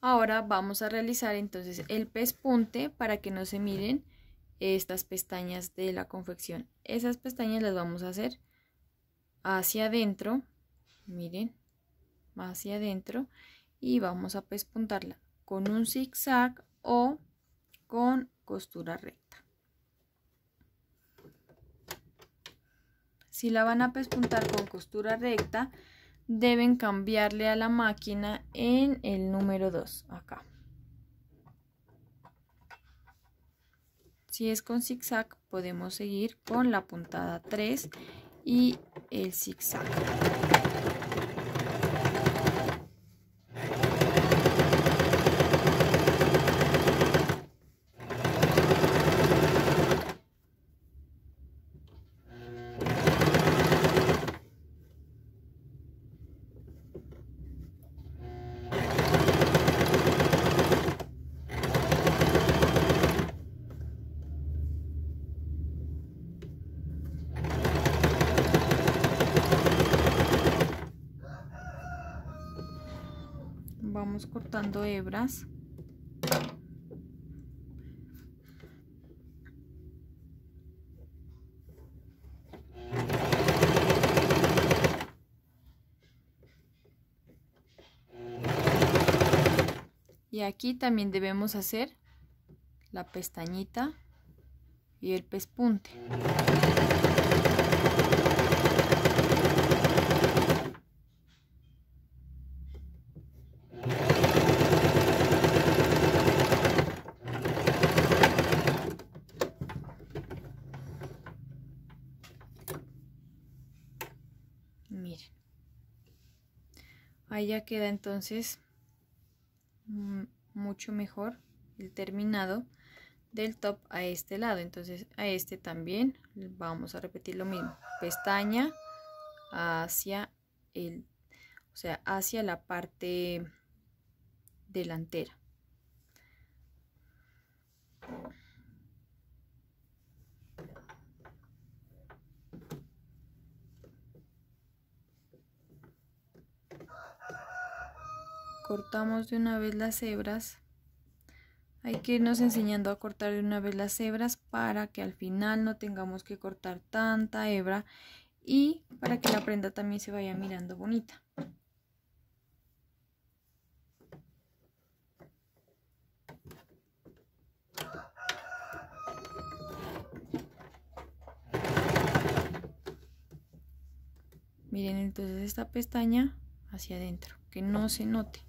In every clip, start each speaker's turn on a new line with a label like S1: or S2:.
S1: Ahora vamos a realizar entonces el pespunte para que no se miren estas pestañas de la confección. Esas pestañas las vamos a hacer hacia adentro, miren, hacia adentro y vamos a pespuntarla con un zigzag o con costura recta. Si la van a pespuntar con costura recta, deben cambiarle a la máquina en el número 2, acá. Si es con zigzag, podemos seguir con la puntada 3 y el zigzag. vamos cortando hebras. Y aquí también debemos hacer la pestañita y el pespunte ahí ya queda entonces mm, mucho mejor el terminado del top a este lado. Entonces a este también vamos a repetir lo mismo. Pestaña hacia el o sea hacia la parte delantera cortamos de una vez las hebras. Hay que irnos enseñando a cortar de una vez las hebras para que al final no tengamos que cortar tanta hebra y para que la prenda también se vaya mirando bonita. Miren entonces esta pestaña hacia adentro que no se note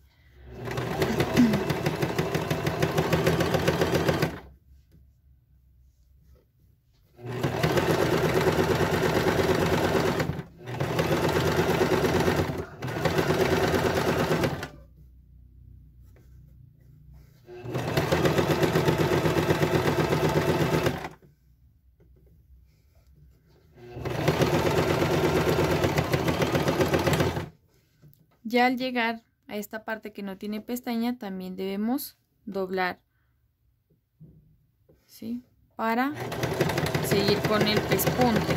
S1: Ya al llegar a esta parte que no tiene pestaña también debemos doblar ¿sí? para seguir con el pespunte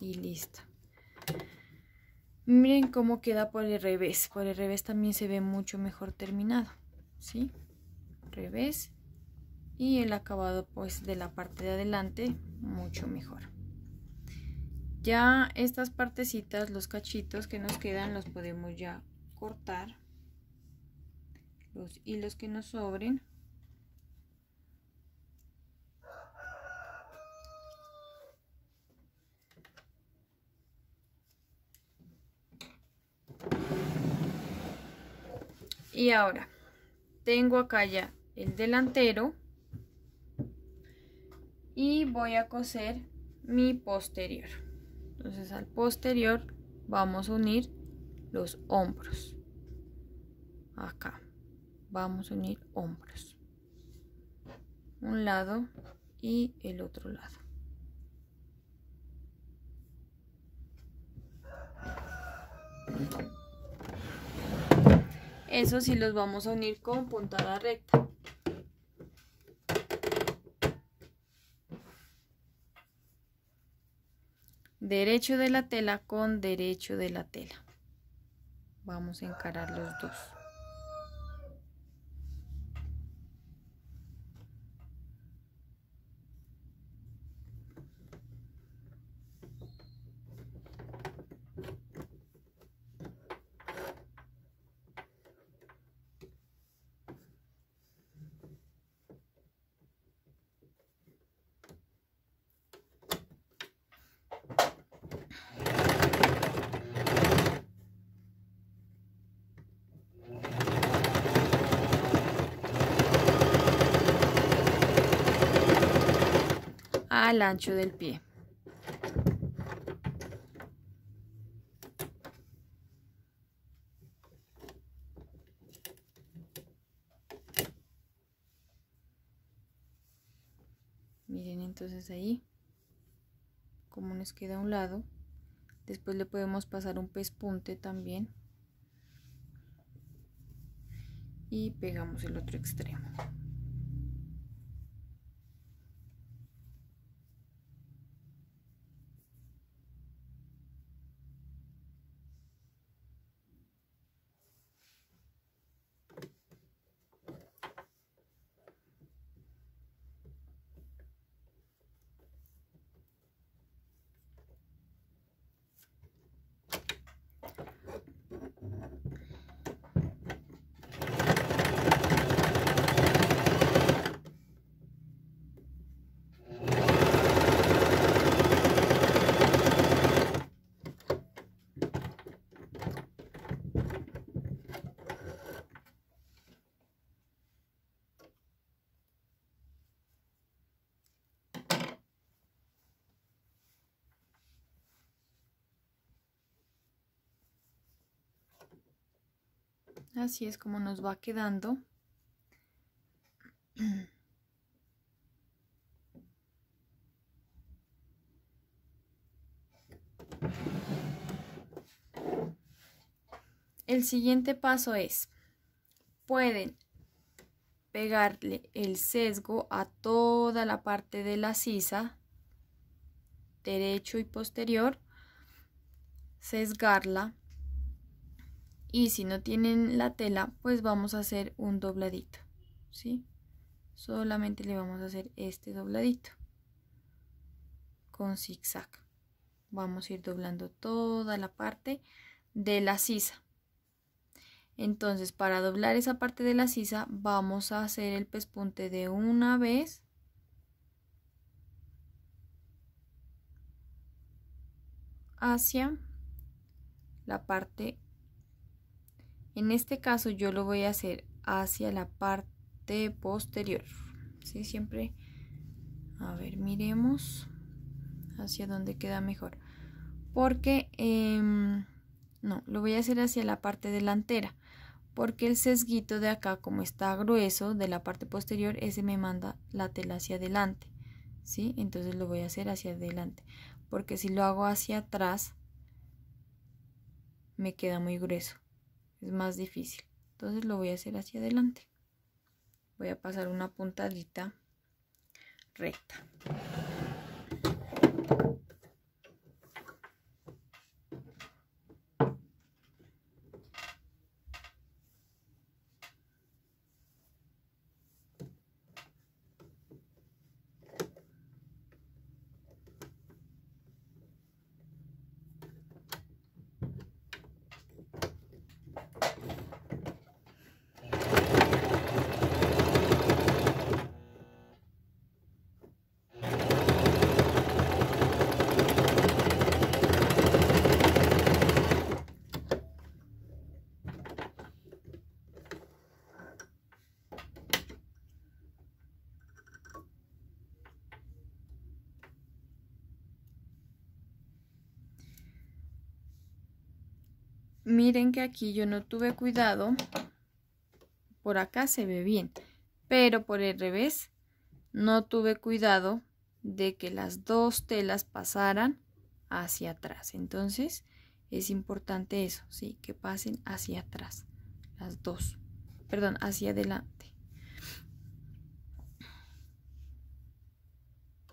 S1: y listo miren cómo queda por el revés por el revés también se ve mucho mejor terminado ¿sí? Revés. Y el acabado pues de la parte de adelante mucho mejor. Ya estas partecitas los cachitos que nos quedan los podemos ya cortar. Los hilos que nos sobren. Y ahora tengo acá ya el delantero. Y voy a coser mi posterior. Entonces al posterior vamos a unir los hombros. Acá. Vamos a unir hombros. Un lado y el otro lado. Eso sí los vamos a unir con puntada recta derecho de la tela con derecho de la tela. Vamos a encarar los dos. Al ancho del pie. Miren entonces ahí como nos queda a un lado. Después le podemos pasar un pespunte también. Y pegamos el otro extremo. Así es como nos va quedando. El siguiente paso es, pueden pegarle el sesgo a toda la parte de la sisa, derecho y posterior, sesgarla y si no tienen la tela pues vamos a hacer un dobladito ¿sí? solamente le vamos a hacer este dobladito con zigzag. Vamos a ir doblando toda la parte de la sisa. Entonces para doblar esa parte de la sisa vamos a hacer el pespunte de una vez. Hacia la parte en este caso yo lo voy a hacer hacia la parte posterior. ¿sí? Siempre, a ver, miremos hacia donde queda mejor. Porque, em, no, lo voy a hacer hacia la parte delantera. Porque el sesguito de acá, como está grueso de la parte posterior, ese me manda la tela hacia adelante. ¿Sí? Entonces lo voy a hacer hacia adelante. Porque si lo hago hacia atrás, me queda muy grueso es más difícil. Entonces lo voy a hacer hacia adelante. Voy a pasar una puntadita recta miren que aquí yo no tuve cuidado por acá se ve bien pero por el revés no tuve cuidado de que las dos telas pasaran hacia atrás. Entonces es importante eso sí que pasen hacia atrás las dos perdón hacia adelante.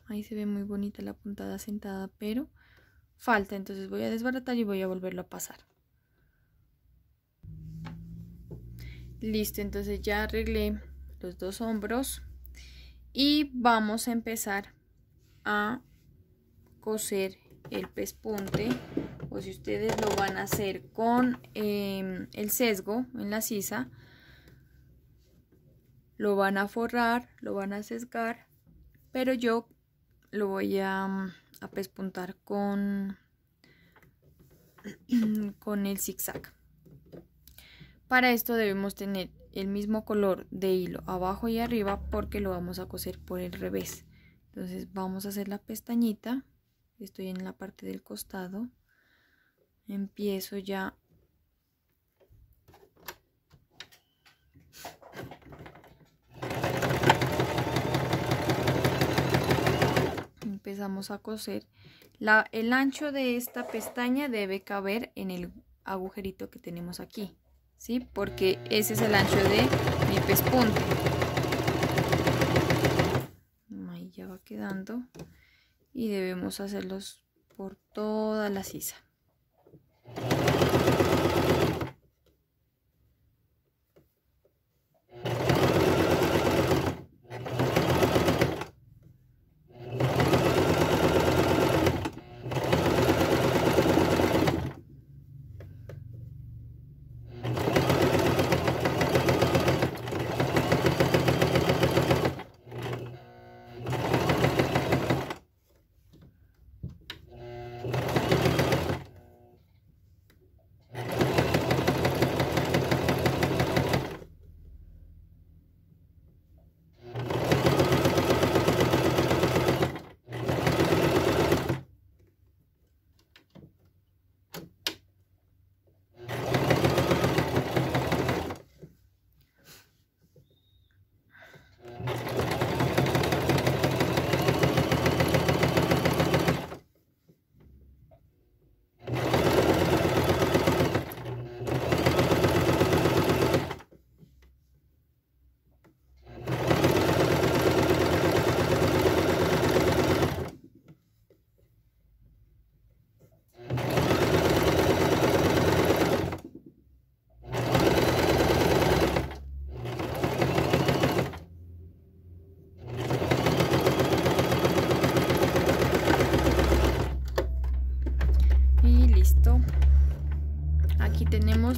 S1: Ahí se ve muy bonita la puntada sentada pero falta entonces voy a desbaratar y voy a volverlo a pasar listo entonces ya arreglé los dos hombros y vamos a empezar a coser el pespunte o si ustedes lo van a hacer con em, el sesgo en la sisa lo van a forrar lo van a sesgar pero yo lo voy a, a pespuntar con con el zigzag para esto debemos tener el mismo color de hilo abajo y arriba porque lo vamos a coser por el revés. Entonces vamos a hacer la pestañita. Estoy en la parte del costado. Empiezo ya empezamos a coser. El ancho de esta pestaña debe caber en el agujerito que tenemos aquí ¿sí? porque ese es el ancho de mi pespunte. Ahí ya va quedando. Y debemos hacerlos por toda la sisa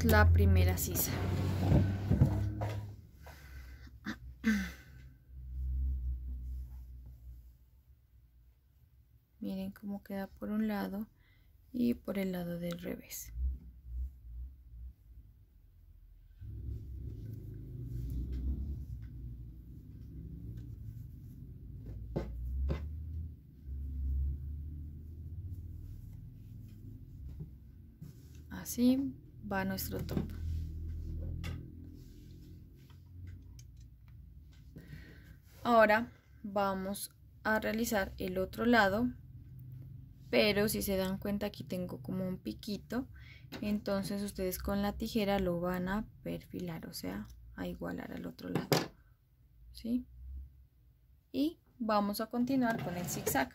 S1: la primera sisa. Miren cómo queda por un lado y por el lado del revés. Así va nuestro top. Ahora vamos a realizar el otro lado, pero si se dan cuenta aquí tengo como un piquito, entonces ustedes con la tijera lo van a perfilar, o sea, a igualar al otro lado. ¿Sí? Y vamos a continuar con el zigzag.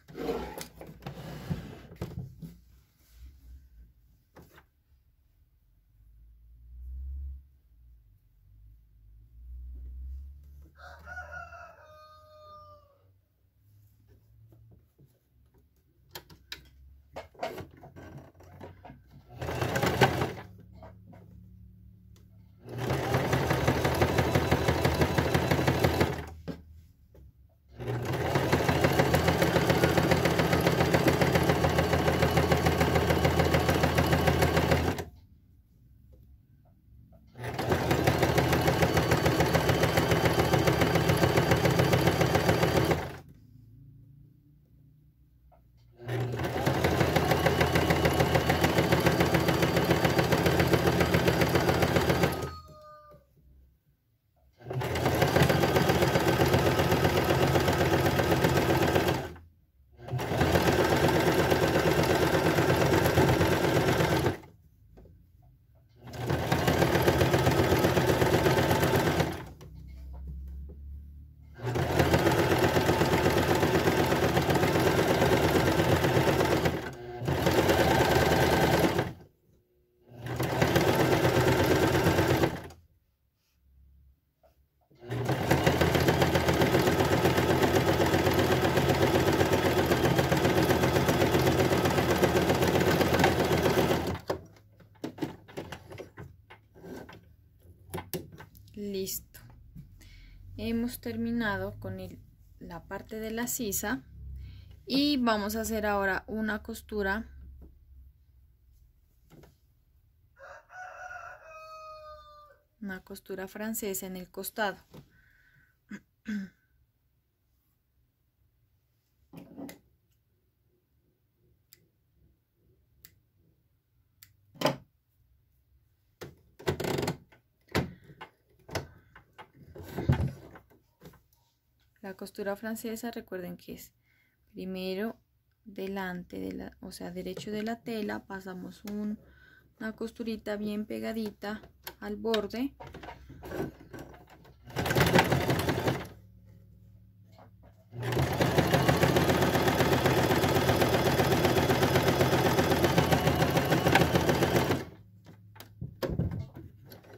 S1: Terminado con la parte de la sisa y vamos a hacer ahora una costura. Una costura francesa en el costado La costura francesa, recuerden que es primero delante de la, o sea, derecho de la tela, pasamos una costurita bien pegadita al borde.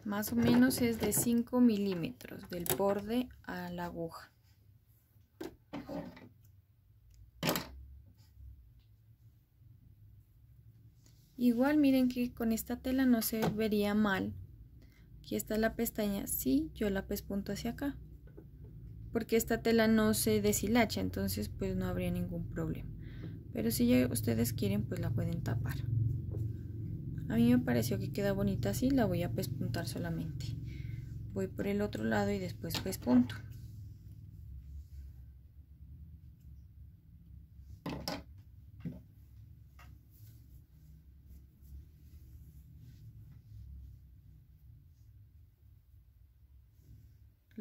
S1: Más o menos es de 5 milímetros del borde a la aguja. Igual miren que con esta tela no se vería mal. Aquí está la pestaña, sí, yo la pespunto hacia acá. Porque esta tela no se deshilacha, entonces pues no habría ningún problema. Pero si ustedes quieren, pues la pueden tapar. A mí me pareció que queda bonita así, la voy a pespuntar solamente. Voy por el otro lado y después pespunto.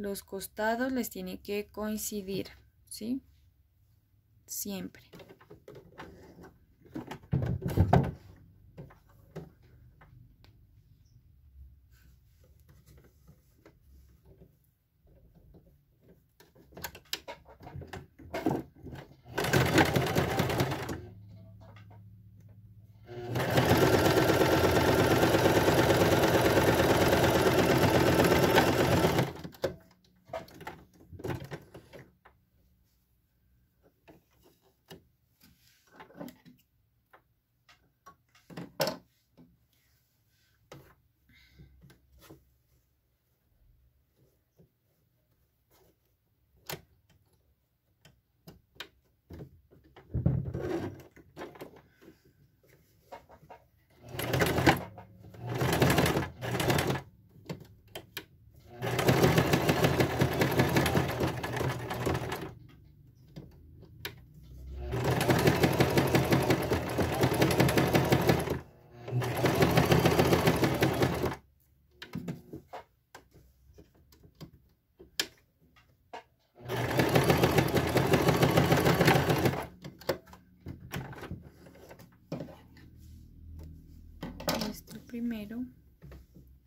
S1: Los costados les tiene que coincidir, ¿sí? Siempre. Primero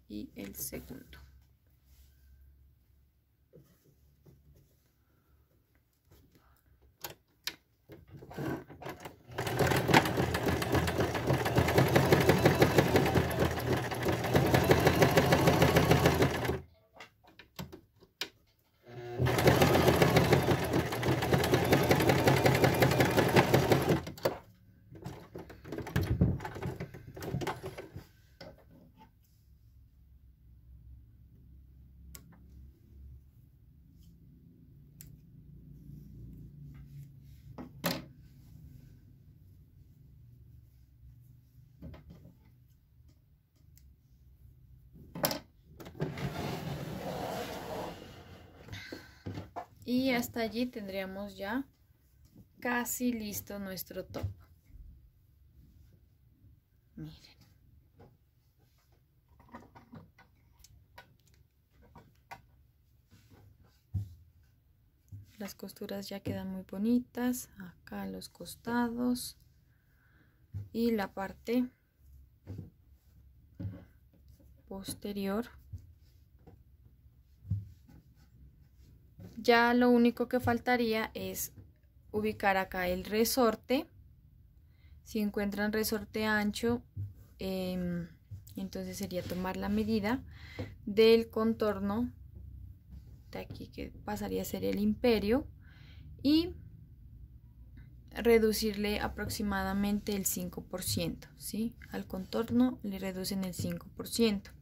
S1: y el segundo. Y hasta allí tendríamos ya casi listo nuestro top. Miren. Las costuras ya quedan muy bonitas acá los costados. Y la parte posterior Ya lo único que faltaría es ubicar acá el resorte. Si encuentran resorte ancho, em, entonces sería tomar la medida del contorno de aquí que pasaría a ser el imperio y reducirle aproximadamente el 5%, ¿sí? Al contorno le reducen el 5%.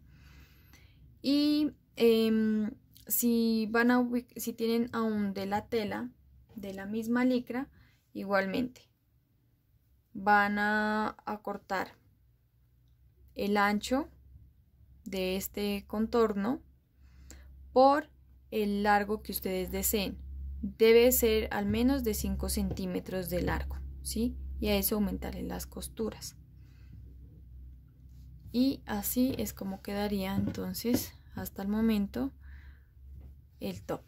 S1: Y em, si van a si tienen aún de la tela de la misma licra igualmente. Van a, cortar el ancho de este contorno por el largo que ustedes deseen. Debe ser al menos de 5 centímetros de largo ¿sí? y a eso aumentarle las costuras. Y así es como quedaría entonces hasta el momento el top